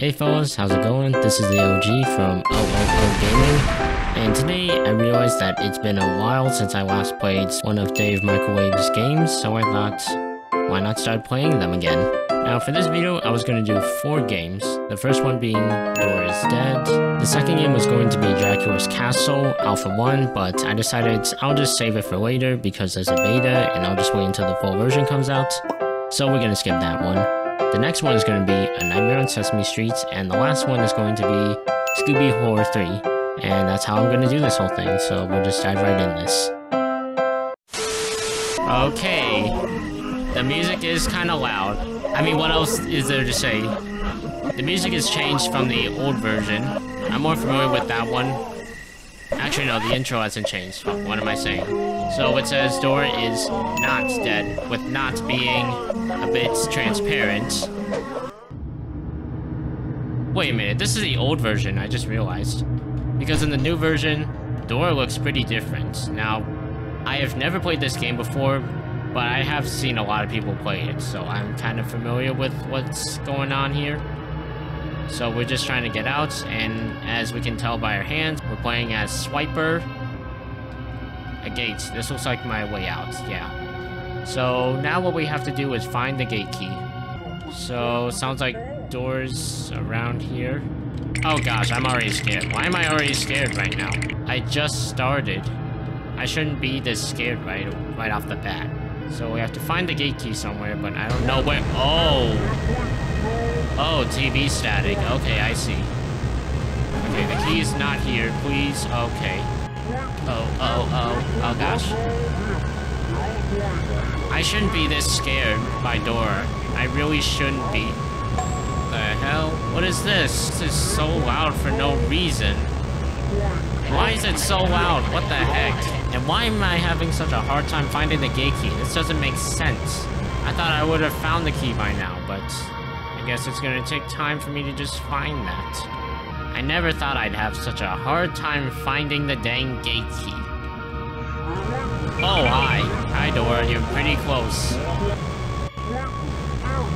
Hey fellas, how's it going? This is the OG from OOO Gaming, and today I realized that it's been a while since I last played one of Dave Microwave's games, so I thought, why not start playing them again? Now for this video, I was going to do four games, the first one being Dora is Dead, the second game was going to be Dracula's Castle, Alpha 1, but I decided I'll just save it for later because there's a beta, and I'll just wait until the full version comes out, so we're gonna skip that one. The next one is going to be A Nightmare on Sesame Street, and the last one is going to be Scooby Horror 3. And that's how I'm going to do this whole thing, so we'll just dive right in this. Okay, the music is kind of loud. I mean, what else is there to say? The music has changed from the old version. I'm more familiar with that one. Actually, no, the intro hasn't changed. What am I saying? So it says Dora is not dead, with not being a bit transparent. Wait a minute, this is the old version, I just realized. Because in the new version, Dora looks pretty different. Now, I have never played this game before, but I have seen a lot of people play it, so I'm kind of familiar with what's going on here. So we're just trying to get out, and as we can tell by our hands, we're playing as Swiper. A gate. This looks like my way out, yeah. So now what we have to do is find the gate key. So, sounds like doors around here. Oh gosh, I'm already scared. Why am I already scared right now? I just started. I shouldn't be this scared right, right off the bat. So we have to find the gate key somewhere, but I don't know where- Oh! Oh, TV static. Okay, I see. Okay, the key is not here. Please. Okay. Oh, oh, oh. Oh, gosh. I shouldn't be this scared by Dora. I really shouldn't be. The hell? What is this? This is so loud for no reason. Why is it so loud? What the heck? And why am I having such a hard time finding the gate key? This doesn't make sense. I thought I would have found the key by now, but I guess it's gonna take time for me to just find that. I never thought I'd have such a hard time finding the dang gate key. Oh, hi. Hi, Dora. You're pretty close.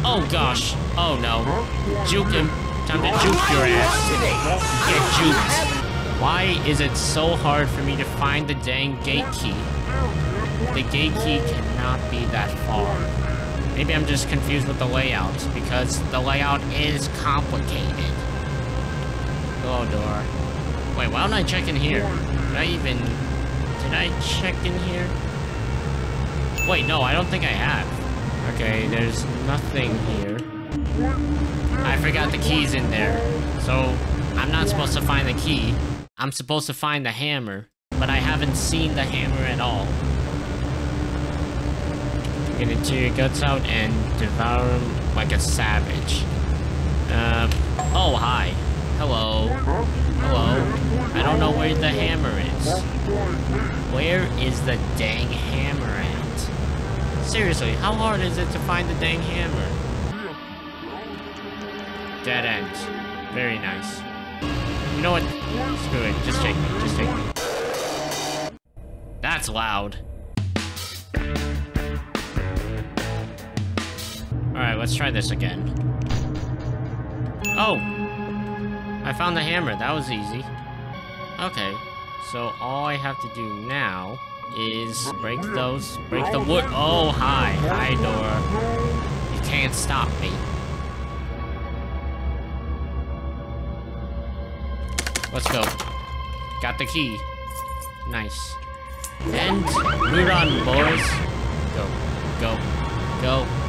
Oh, gosh. Oh, no. Juke him. Time to juke your ass. Get juked. Why is it so hard for me to find the dang gate key? The gate key cannot be that far. Maybe I'm just confused with the layout, because the layout is complicated. Oh, door. Wait, why don't I check in here? Did I even... Did I check in here? Wait, no, I don't think I have. Okay, there's nothing here. I forgot the keys in there. So, I'm not supposed to find the key. I'm supposed to find the hammer, but I haven't seen the hammer at all. Into your guts out and devour them like a savage. Uh, oh, hi. Hello. Hello. I don't know where the hammer is. Where is the dang hammer at? Seriously, how hard is it to find the dang hammer? Dead end. Very nice. You know what? Screw it. Just take me. Just take me. That's loud. Alright, let's try this again. Oh! I found the hammer. That was easy. Okay. So all I have to do now is break those, break the wood. Oh, hi. Hi, Dora. You can't stop me. Let's go. Got the key. Nice. And root on, boys. Go, go, go.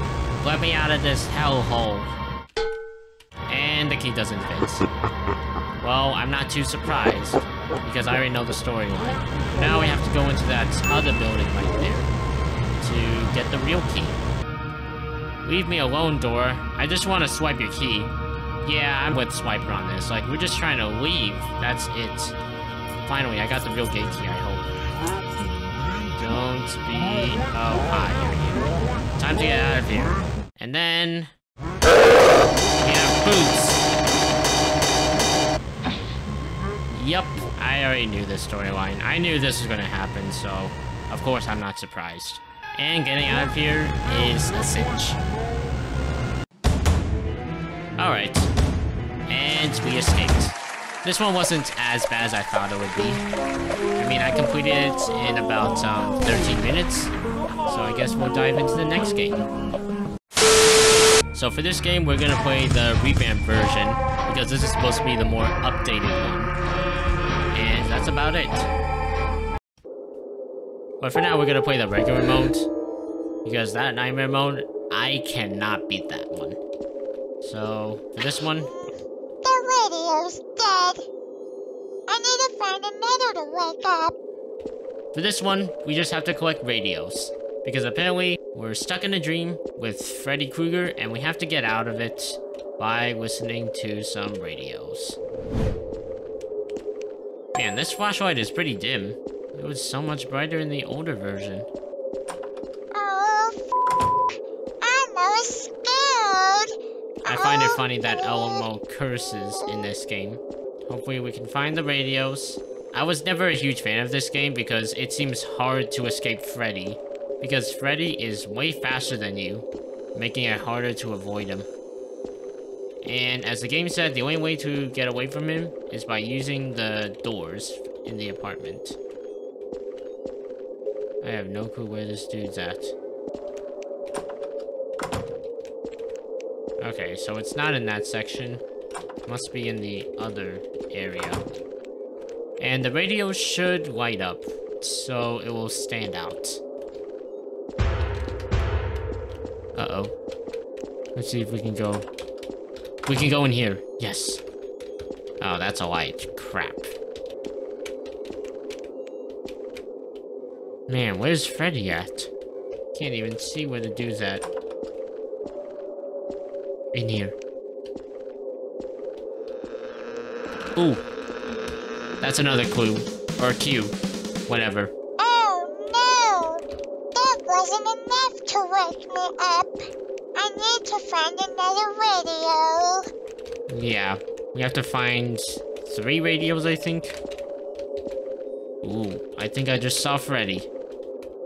Let me out of this hellhole. And the key doesn't fit. Well, I'm not too surprised, because I already know the storyline. Now we have to go into that other building right there to get the real key. Leave me alone, Dora. I just want to swipe your key. Yeah, I'm with Swiper on this. Like, we're just trying to leave. That's it. Finally, I got the real gate key, I hope. Don't be... Oh, here. Time to get out of here. And then... Yeah, boots. Yep, I already knew this storyline. I knew this was gonna happen, so... Of course, I'm not surprised. And getting out of here is a cinch. Alright. And we escaped. This one wasn't as bad as I thought it would be. I mean, I completed it in about um, 13 minutes. So I guess we'll dive into the next game. So for this game, we're gonna play the revamped version because this is supposed to be the more updated one. And that's about it. But for now, we're gonna play the regular mode because that nightmare mode, I cannot beat that one. So for this one, The radio's dead. I need to find another to wake up. For this one, we just have to collect radios. Because apparently, we're stuck in a dream with Freddy Krueger, and we have to get out of it by listening to some radios. Man, this flashlight is pretty dim. It was so much brighter in the older version. Oh, I'm scared. I find it Oh, funny that Elmo curses in this game. Hopefully we can find the radios. I was never a huge fan of this game because it seems hard to escape Freddy. Because Freddy is way faster than you, making it harder to avoid him. And as the game said, the only way to get away from him is by using the doors in the apartment. I have no clue where this dude's at. Okay, so it's not in that section. Must be in the other area. And the radio should light up, so it will stand out. Let's see if we can go... We can go in here. Yes. Oh, that's a light. Crap. Man, where's Freddy at? Can't even see where the dude's at. In here. Ooh. That's another clue. Or a cue. Whatever. Oh no! That wasn't enough to wake me up. I need to find another radio. Yeah. We have to find three radios, I think. Ooh, I think I just saw Freddy.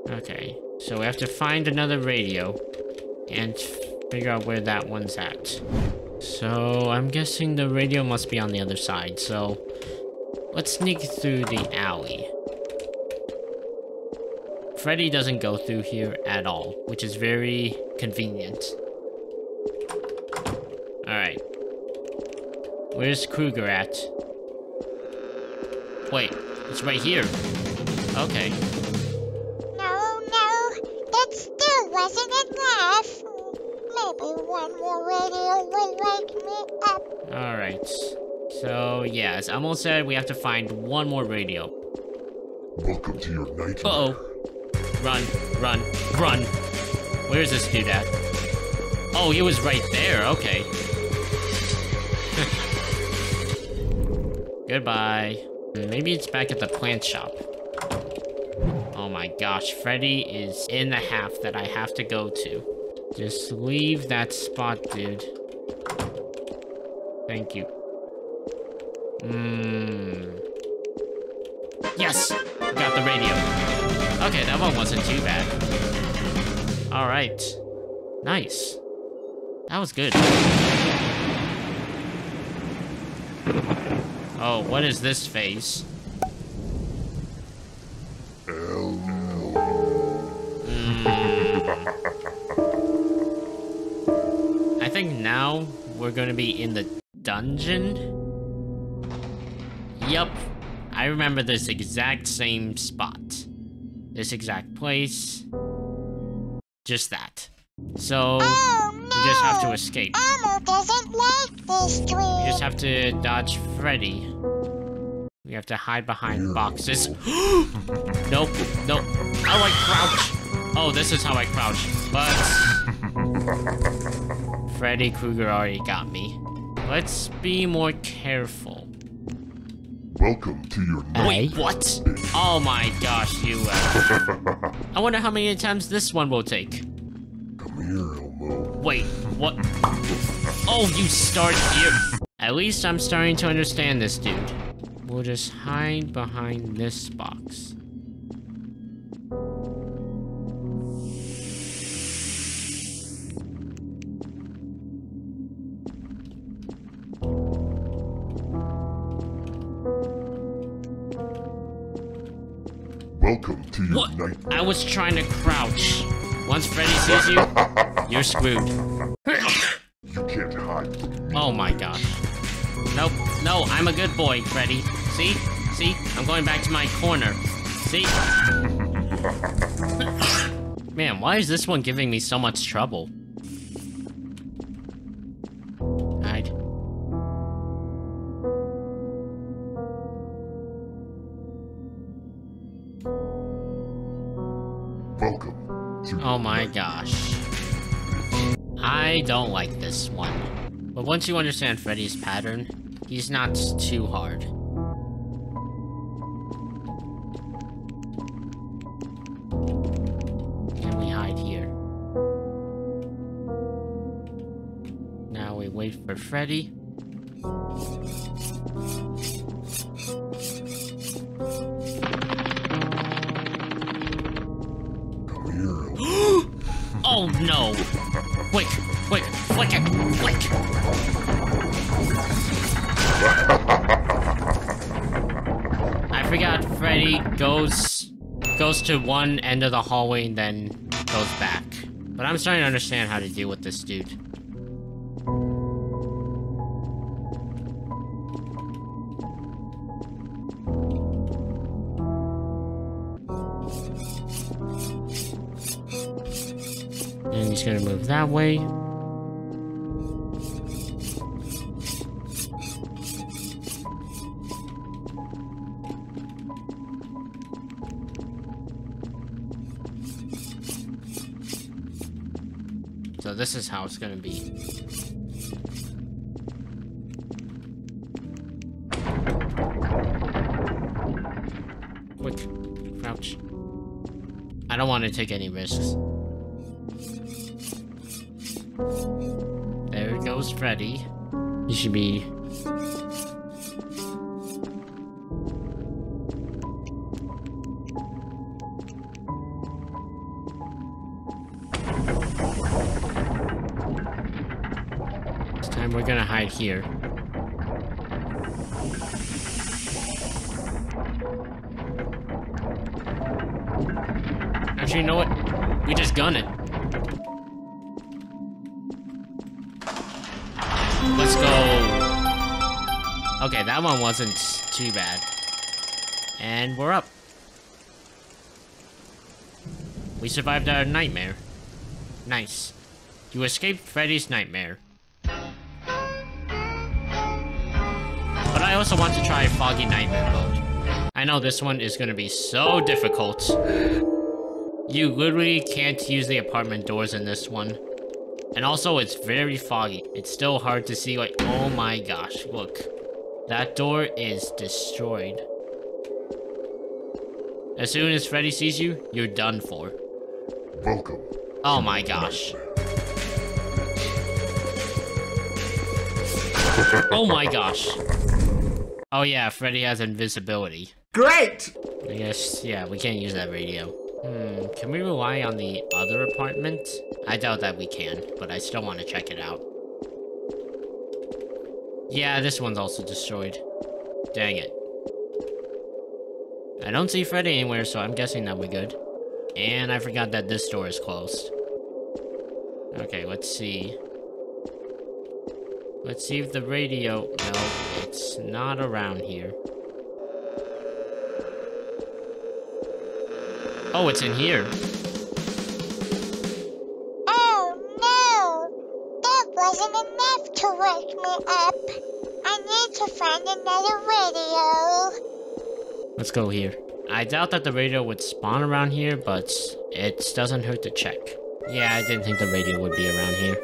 Okay, so we have to find another radio and figure out where that one's at. So I'm guessing the radio must be on the other side, so let's sneak through the alley. Freddy doesn't go through here at all, which is very convenient. Alright. Where's Krueger at? Wait, it's right here. Okay. No, no, that still wasn't enough. Maybe one more radio will wake me up. Alright. So, yeah, as Elmo said, we have to find one more radio. Welcome to your nightmare. Uh-oh. Run, run, run. Where's this dude at? Oh, he was right there. Okay. Goodbye. Maybe it's back at the plant shop. Oh my gosh, Freddy is in the half that I have to go to. Just leave that spot, dude. Thank you. Mmm. Yes! Got the radio. Okay, that one wasn't too bad. Alright. Nice. That was good. Oh, what is this phase? Hmm. I think now we're gonna be in the dungeon. Yup. I remember this exact same spot. This exact place. Just that. So, Oh no! we just have to escape. Elmo doesn't like this dream. We just have to dodge Freddy. We have to hide behind boxes. nope, nope. How I crouch? Oh, this is how I crouch. But Freddy Krueger already got me. Let's be more careful. Welcome to your Wait, nightmare. what? Oh my gosh, you. Uh... I wonder how many attempts this one will take. Come here, Elmo. Wait, what? Oh, you start here. At least I'm starting to understand this dude. We'll just hide behind this box. Welcome to your what? Nightmare. I was trying to crouch. Once Freddy sees you, you're screwed. You can't hide. Oh my gosh. Nope, no, I'm a good boy, Freddy. See? See? I'm going back to my corner. See? Man, why is this one giving me so much trouble? Like this one. But once you understand Freddy's pattern, he's not too hard. Can we hide here? Now we wait for Freddy. Come here, Elmo. Oh no! Goes goes to one end of the hallway and then goes back. But I'm starting to understand how to deal with this dude. And he's gonna move that way. This is how it's gonna be. Quick, crouch. I don't want to take any risks. There goes Freddy. He should be. Time we're gonna hide here. Actually, you know what? We just gun it. Let's go. Okay, that one wasn't too bad. And we're up. We survived our nightmare. Nice. You escaped Freddy's nightmare. Also want to try Foggy Nightmare mode. I know this one is gonna be so difficult. You literally can't use the apartment doors in this one. And also, it's very foggy. It's still hard to see, like, oh my gosh, look. That door is destroyed. As soon as Freddy sees you, you're done for. Welcome. Oh my gosh. Oh my gosh. Oh yeah, Freddy has invisibility. Great! I guess, yeah, we can't use that radio. Hmm, can we rely on the other apartment? I doubt that we can, but I still want to check it out. Yeah, this one's also destroyed. Dang it. I don't see Freddy anywhere, so I'm guessing that we're good. And I forgot that this door is closed. Okay, let's see. Let's see if the radio... No, it's not around here. Oh, it's in here. Oh no! That wasn't enough to wake me up. I need to find another radio. Let's go here. I doubt that the radio would spawn around here, but it doesn't hurt to check. Yeah, I didn't think the radio would be around here.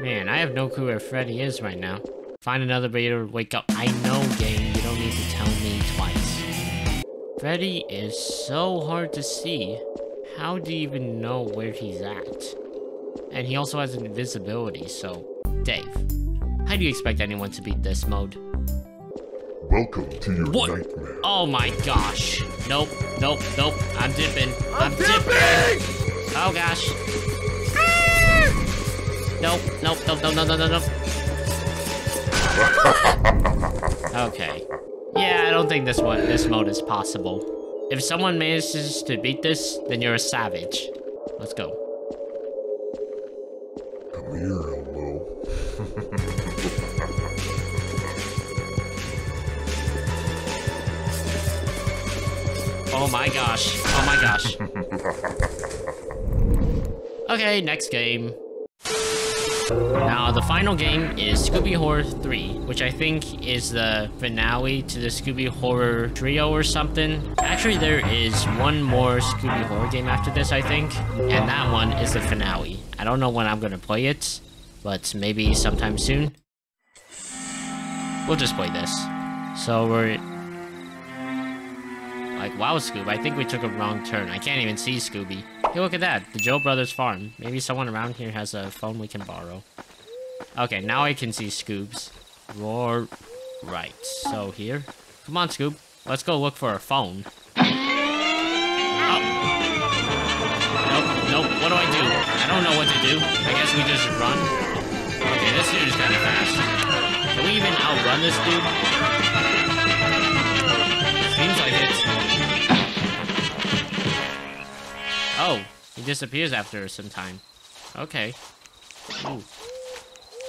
Man, I have no clue where Freddy is right now. Find another radio to wake up. I know, game. You don't need to tell me twice. Freddy is so hard to see. How do you even know where he's at? And he also has invisibility, so... Dave, how do you expect anyone to beat this mode? Welcome to your What? nightmare. Oh my gosh. Nope, nope, nope. I'm dipping. I'm, dipping. Oh gosh. Nope, nope, nope, no, no, no, no, no. Okay. Yeah, I don't think this one, this mode is possible. If someone manages to beat this, then you're a savage. Let's go. Come here, Elmo. Oh my gosh. Oh my gosh. okay, next game. Now, the final game is Scooby Horror 3, which I think is the finale to the Scooby Horror trio or something. Actually, there is one more Scooby Horror game after this, I think, and that one is the finale. I don't know when I'm gonna play it, but maybe sometime soon. We'll just play this. So we're... Like, wow, Scoob, I think we took a wrong turn. I can't even see Scooby. Hey, look at that. The Joe Brothers farm. Maybe someone around here has a phone we can borrow. Okay, now I can see Scoobs. Roar. Right. So here. Come on, Scoob. Let's go look for a phone. Oh. Nope, nope. What do I do? I don't know what to do. I guess we just run. Okay, this is kind of fast. Can we even outrun this dude? Seems like it. Oh, he disappears after some time. Okay. Ooh.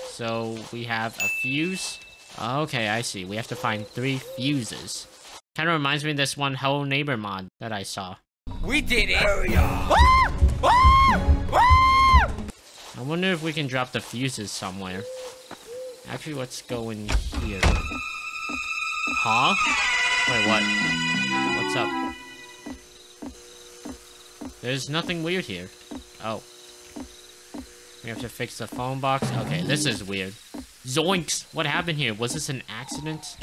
So we have a fuse. Okay, I see. We have to find three fuses. Kind of reminds me of this one Hello Neighbor mod that I saw. We did it! I wonder if we can drop the fuses somewhere. Actually, let's go in here. Huh? Wait, what? There's nothing weird here. Oh. We have to fix the phone box? Okay, this is weird. Zoinks! What happened here? Was this an accident?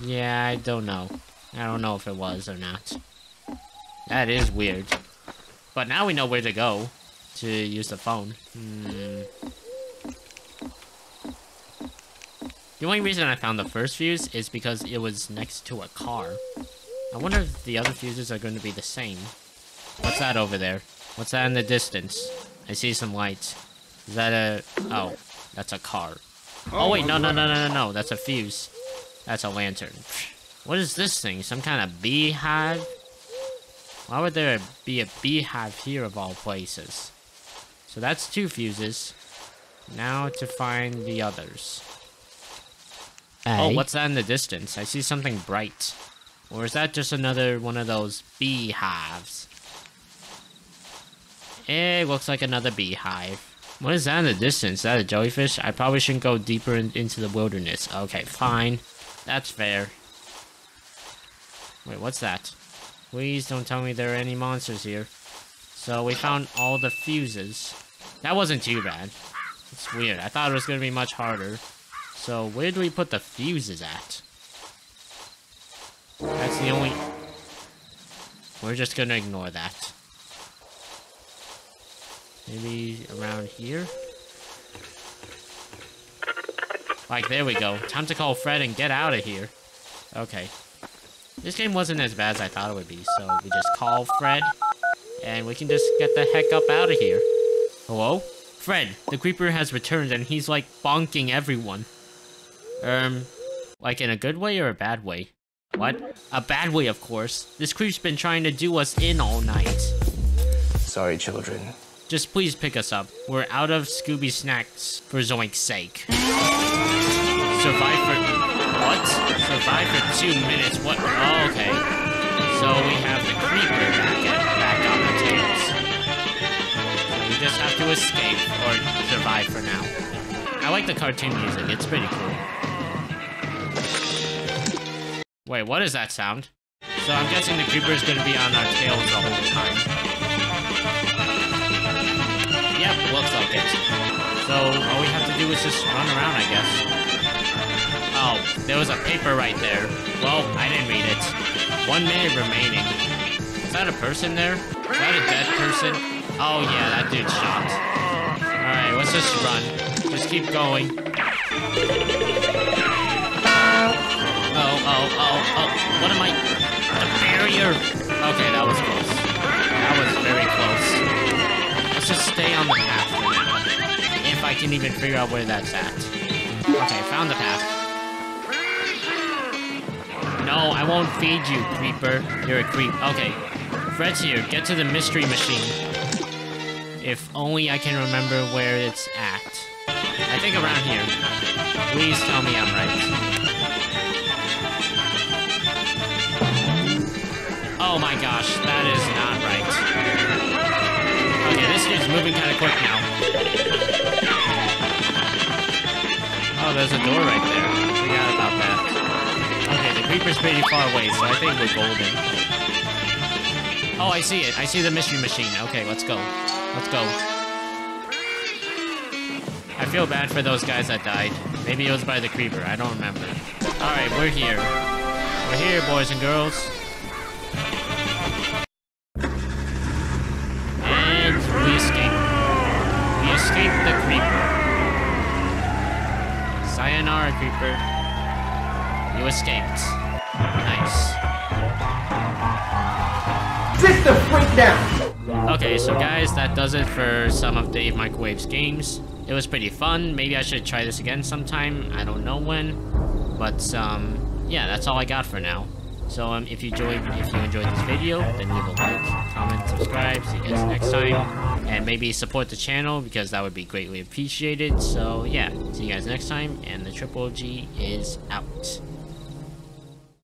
Yeah, I don't know. I don't know if it was or not. That is weird. But now we know where to go to use the phone. Hmm. The only reason I found the first fuse is because it was next to a car. I wonder if the other fuses are going to be the same. What's that over there? What's that in the distance? I see some lights. Is that a... Oh, that's a car. Oh, oh wait, no, no, no, no, no, no. That's a fuse. That's a lantern. What is this thing? Some kind of beehive? Why would there be a beehive here of all places? So that's two fuses. Now to find the others. Oh, eh? what's that in the distance? I see something bright. Or is that just another one of those beehives? It looks like another beehive. What is that in the distance? Is that a jellyfish? I probably shouldn't go deeper in, into the wilderness. Okay, fine. That's fair. Wait, what's that? Please don't tell me there are any monsters here. So we found all the fuses. That wasn't too bad. It's weird. I thought it was going to be much harder. So where do we put the fuses at? That's the only... We're just going to ignore that. Maybe around here? Like, there we go. Time to call Fred and get out of here. Okay. This game wasn't as bad as I thought it would be, so we just call Fred, and we can just get the heck up out of here. Hello? Fred, the creeper has returned and he's like bonking everyone. Um, like in a good way or a bad way? What? A bad way, of course. This creep's been trying to do us in all night. Sorry, children. Just please pick us up. We're out of Scooby snacks for Zoink's sake. Survive for... What? Survive for two minutes? What? Oh, okay. So we have the creeper back, at, back on the tails. We just have to escape or survive for now. I like the cartoon music. It's pretty cool. Wait, what is that sound? So I'm guessing the creeper is going to be on our tails the whole time. Looks like it. So all we have to do is just run around, I guess. Oh, there was a paper right there. Well, I didn't read it. One minute remaining. Is that a person there? Is that a dead person? Oh yeah, that dude's shot. Alright, let's just run. Just keep going. Oh, oh, oh, oh. What am I? The barrier! Okay, that was close. That was very close. Just stay on the path for now. If I can even figure out where that's at. Okay, found the path. No, I won't feed you, creeper. You're a creep. Okay. Fred's here. Get to the mystery machine. If only I can remember where it's at. I think around here. Please tell me I'm right. Oh my gosh, that is not right. Moving kind of quick now. Oh, there's a door right there. Forgot about that. Okay, the creeper's pretty far away, so I think we're golden. Oh, I see it. I see the mystery machine. Okay, let's go. Let's go. I feel bad for those guys that died. Maybe it was by the creeper. I don't remember. Alright, we're here. We're here, boys and girls. Sayonara, creeper. You escaped. Nice. Sit the freak down! Okay, so guys, that does it for some of Dave Microwave's games. It was pretty fun. Maybe I should try this again sometime. I don't know when. But, um, yeah, that's all I got for now. So, um, if you enjoyed, if you enjoyed this video, then leave a like, comment, subscribe. See you guys next time. And maybe support the channel, because that would be greatly appreciated. So, yeah, see you guys next time. And the Triple G is out.